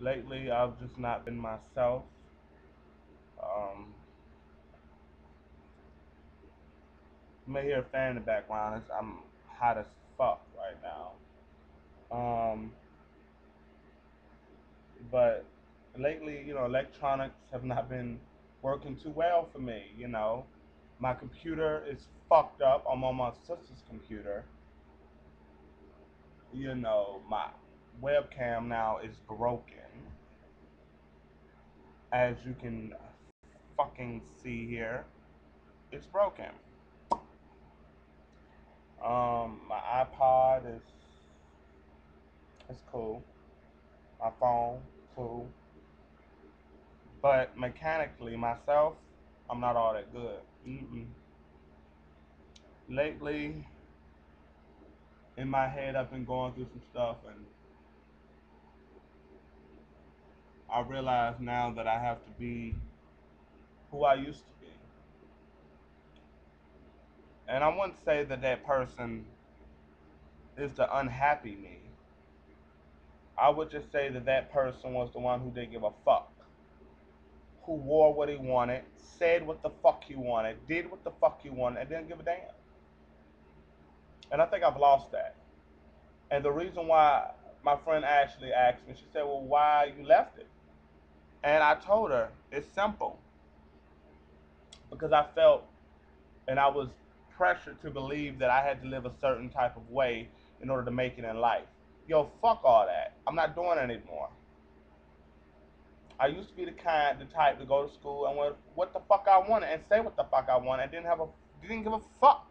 lately I've just not been myself. Um, you may hear a fan in the background. I'm hot as fuck right now. Um, but lately, you know, electronics have not been working too well for me. You know, my computer is fucked up. I'm on my sister's computer. You know, my webcam now is broken. As you can fucking see here, it's broken. Um, my iPod is it's cool. My phone, cool. But mechanically, myself, I'm not all that good. Mm-mm. Lately, in my head, I've been going through some stuff, and I realize now that I have to be who I used to be. And I wouldn't say that that person is the unhappy me. I would just say that that person was the one who didn't give a fuck. Who wore what he wanted, said what the fuck he wanted, did what the fuck he wanted, and didn't give a damn. And I think I've lost that. And the reason why my friend Ashley asked me, she said, Well, why you left it? And I told her, It's simple. Because I felt and I was pressured to believe that I had to live a certain type of way in order to make it in life. Yo, fuck all that. I'm not doing it anymore. I used to be the kind, the type to go to school and what, what the fuck I wanted and say what the fuck I wanted and didn't have a, didn't give a fuck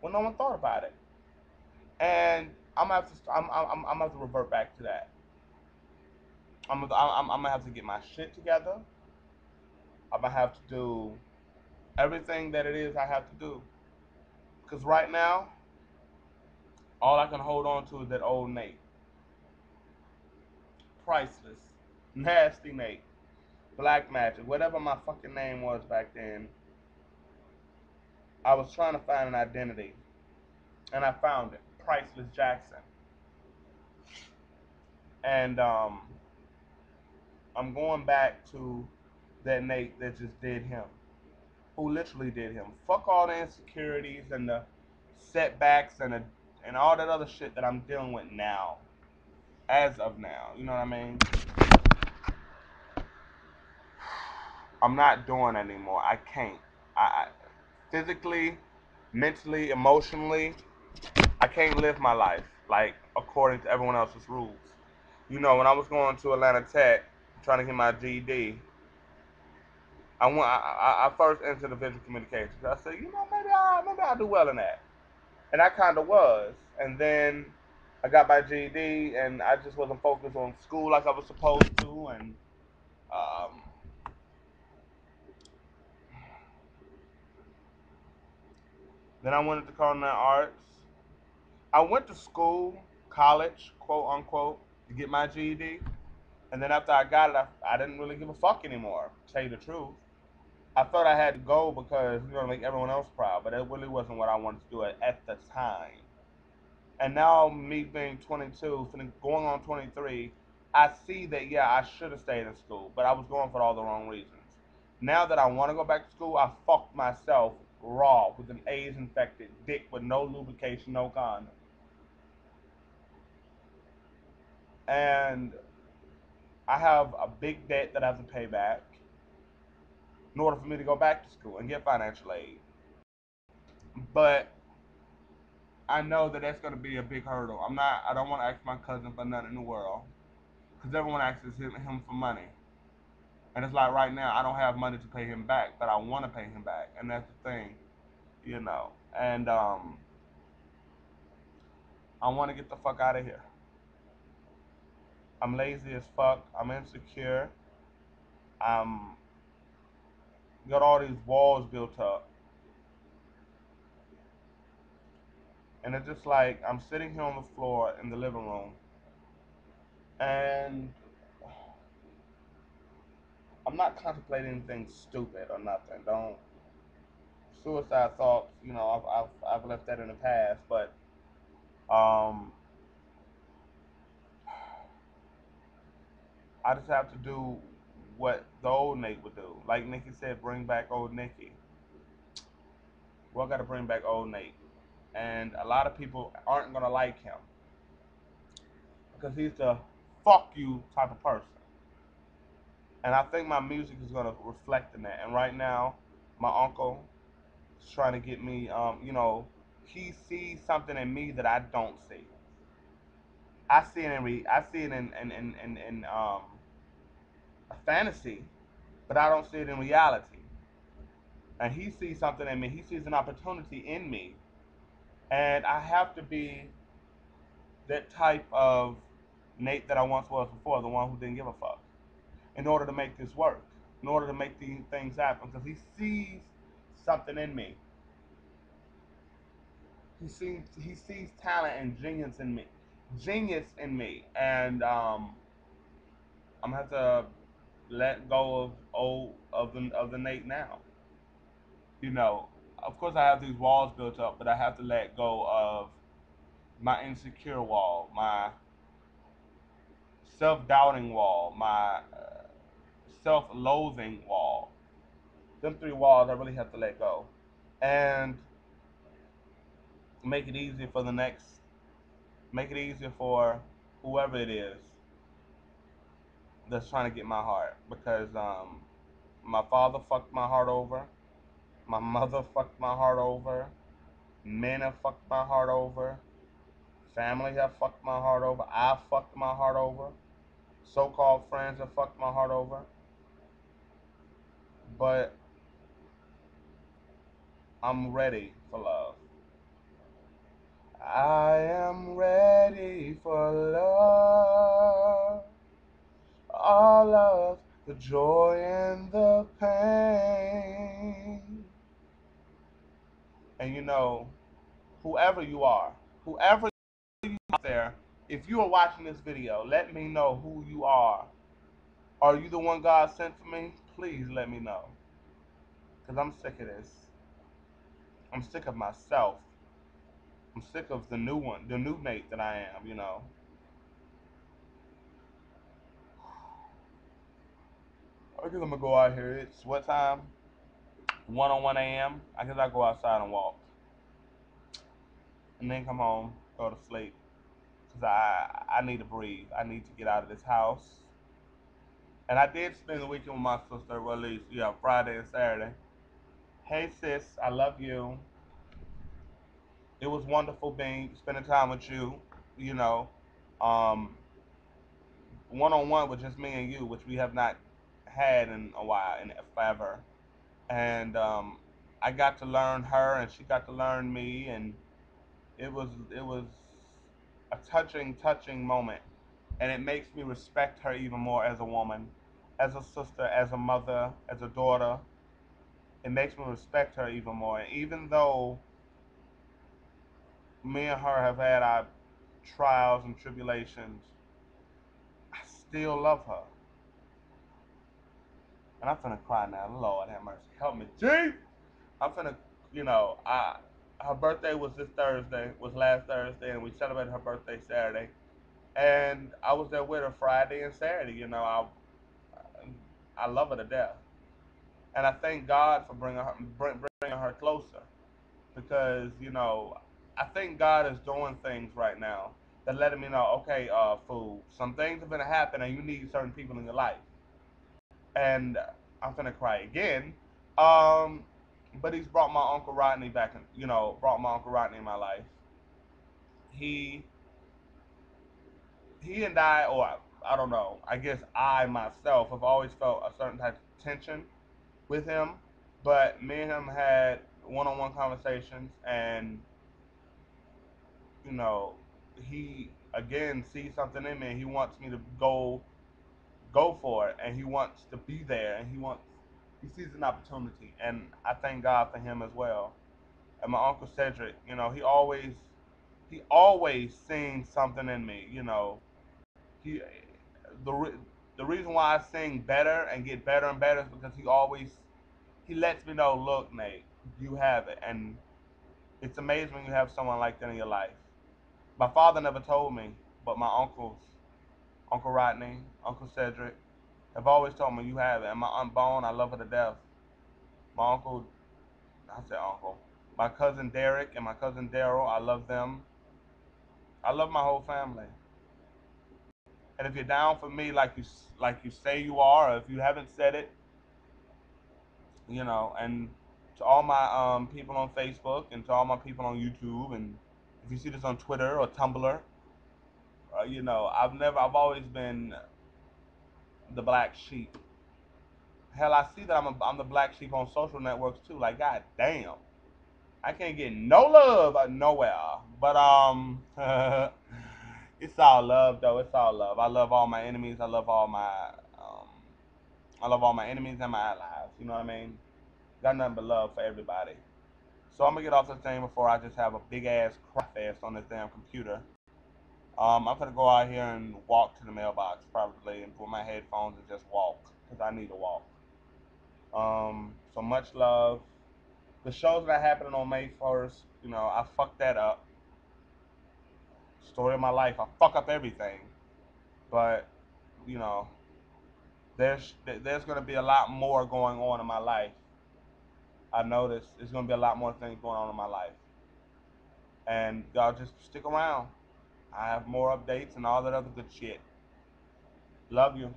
when no one thought about it. And I'm gonna have to, I'm, I'm, I'm gonna have to revert back to that. I'm, I'm, I'm gonna have to get my shit together. I'm gonna have to do everything that it is I have to do. Because right now, all I can hold on to is that old Nate. Pryceless. Nasty Nate. Black Magic. Whatever my fucking name was back then. I was trying to find an identity. And I found it. Pryceless Jaxon. And um, I'm going back to that Nate that just did him. Who literally did him. Fuck all the insecurities and the setbacks and the, and all that other shit that I'm dealing with now. As of now. You know what I mean? I'm not doing anymore. I can't. I, I physically, mentally, emotionally, I can't live my life like according to everyone else's rules. You know, when I was going to Atlanta Tech trying to get my GED, I went. I, I, I first entered the visual communications. I said, you know, maybe I maybe I'll do well in that, and I kind of was. And then I got my GED, and I just wasn't focused on school like I was supposed to, and um, then I went into culinary arts. I went to school, college, quote unquote, to get my GED. And then after I got it, I, I didn't really give a fuck anymore, tell you the truth. I thought I had to go because, you know, make everyone else proud, but it really wasn't what I wanted to do at, at the time. And now, me being 22, going on 23, I see that, yeah, I should have stayed in school, but I was going for all the wrong reasons. Now that I want to go back to school, I fucked myself raw with an AIDS infected dick with no lubrication, no condom. And I have a big debt that I have to pay back in order for me to go back to school and get financial aid. But I know that that's going to be a big hurdle. I'm not. I don't want to ask my cousin for nothing in the world because everyone asks him, him for money. And it's like right now I don't have money to pay him back, but I want to pay him back, and that's the thing, you know. And um, I want to get the fuck out of here. I'm lazy as fuck. I'm insecure. I'm got all these walls built up. And it's just like I'm sitting here on the floor in the living room and I'm not contemplating anything stupid or nothing. Don't suicide thoughts, you know, I've, I've, I've left that in the past, but um, I just have to do what the old Nate would do. Like Nicki said, bring back old Nicki. Well, I got to bring back old Nate. And a lot of people aren't going to like him because he's the fuck you type of person. And I think my music is going to reflect in that. And right now, my uncle is trying to get me, um, you know, he sees something in me that I don't see. I see it in re- I see it in in, in, in, in um, a fantasy, but I don't see it in reality. And he sees something in me. He sees an opportunity in me, and I have to be that type of Nate that I once was before, the one who didn't give a fuck, in order to make this work, in order to make these things happen, because he sees something in me. He sees he sees talent and genius in me, genius in me, and um, I'm gonna have to let go of old of the of the Nate now. You know, of course I have these walls built up, but I have to let go of my insecure wall, my self-doubting wall, my uh, self-loathing wall. Them three walls I really have to let go, and make it easier for the next. Make it easier for whoever it is that's trying to get my heart because um, my father fucked my heart over. My mother fucked my heart over. Men have fucked my heart over. Family have fucked my heart over. I fucked my heart over. So called friends have fucked my heart over. But I'm ready for love. I am ready for love. All of the joy and the pain. And you know, whoever you are, whoever you out there, if you are watching this video, let me know who you are. Are you the one God sent for me? Please let me know. Because I'm sick of this. I'm sick of myself. I'm sick of the new one, the new Nate that I am, you know. I guess I'm gonna go out here. It's what time? 1 on 1 a.m. I guess I'll go outside and walk. And then come home, go to sleep. Because I, I need to breathe. I need to get out of this house. And I did spend the weekend with my sister, well, at least, yeah, Friday and Saturday. Hey, sis, I love you. It was wonderful being spending time with you. You know, um, one on one with just me and you, which we have not had in a while, in forever. And um, I got to learn her, and she got to learn me, and it was it was a touching, touching moment, and it makes me respect her even more as a woman, as a sister, as a mother, as a daughter. It makes me respect her even more. And even though me and her have had our trials and tribulations, I still love her. And I'm finna cry now. Lord have mercy. Help me. G! I'm finna, you know, I her birthday was this Thursday, was last Thursday, and we celebrated her birthday Saturday. And I was there with her Friday and Saturday. You know, I I love her to death, and I thank God for bringing her bringing her closer, because you know, I think God is doing things right now that letting me know, okay, uh, fool, some things are gonna happen, and you need certain people in your life, and I'm gonna cry again. Um, but he's brought my uncle Rodney back, and you know, brought my uncle Rodney in my life. He he and I, or I, I don't know, I guess I myself have always felt a certain type of tension with him, but me and him had one-on-one conversations, and you know, he again sees something in me. He wants me to go, go for it, and he wants to be there, and he wants, he sees an opportunity, and I thank God for him as well. And my uncle Cedric, you know, he always, he always sings something in me. You know, he, the the reason why I sing better and get better and better is because he always he lets me know, look, Nate, you have it, and it's amazing when you have someone like that in your life. My father never told me, but my uncles Uncle Rodney, Uncle Cedric, have always told me you have it. And my Aunt Bone, I love her to death. My uncle, I said uncle, my cousin Derek and my cousin Daryl, I love them. I love my whole family. And if you're down for me, like you like you say you are, or if you haven't said it, you know, and to all my um, people on Facebook and to all my people on YouTube, and if you see this on Twitter or Tumblr, uh, you know, I've never, I've always been the black sheep. Hell, I see that I'm, a, I'm the black sheep on social networks too. Like, god damn, I can't get no love nowhere. But um, it's all love though. It's all love. I love all my enemies. I love all my um, I love all my enemies and my allies. You know what I mean? Got nothing but love for everybody. So I'm gonna get off this thing before I just have a big ass crap fest on this damn computer. Um, I'm gonna go out here and walk to the mailbox probably and put my headphones and just walk because I need to walk. Um, so much love. The shows that happening on May 1st, you know, I fucked that up. Story of my life, I fuck up everything. But, you know, there's there's gonna be a lot more going on in my life. I noticed there's gonna be a lot more things going on in my life. And y'all just stick around. I have more updates and all that other good shit. Love you.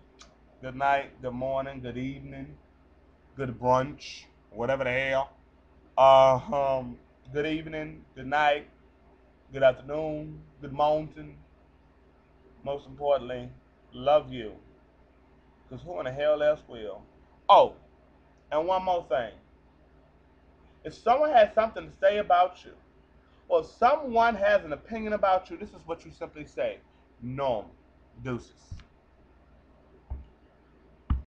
Good night, good morning, good evening, good brunch, whatever the hell. Uh, um, good evening, good night, good afternoon, good morning. Most importantly, love you. Because who in the hell else will? Oh, and one more thing. If someone has something to say about you, or someone has an opinion about you, this is what you simply say. No, deuces.